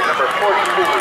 number 42.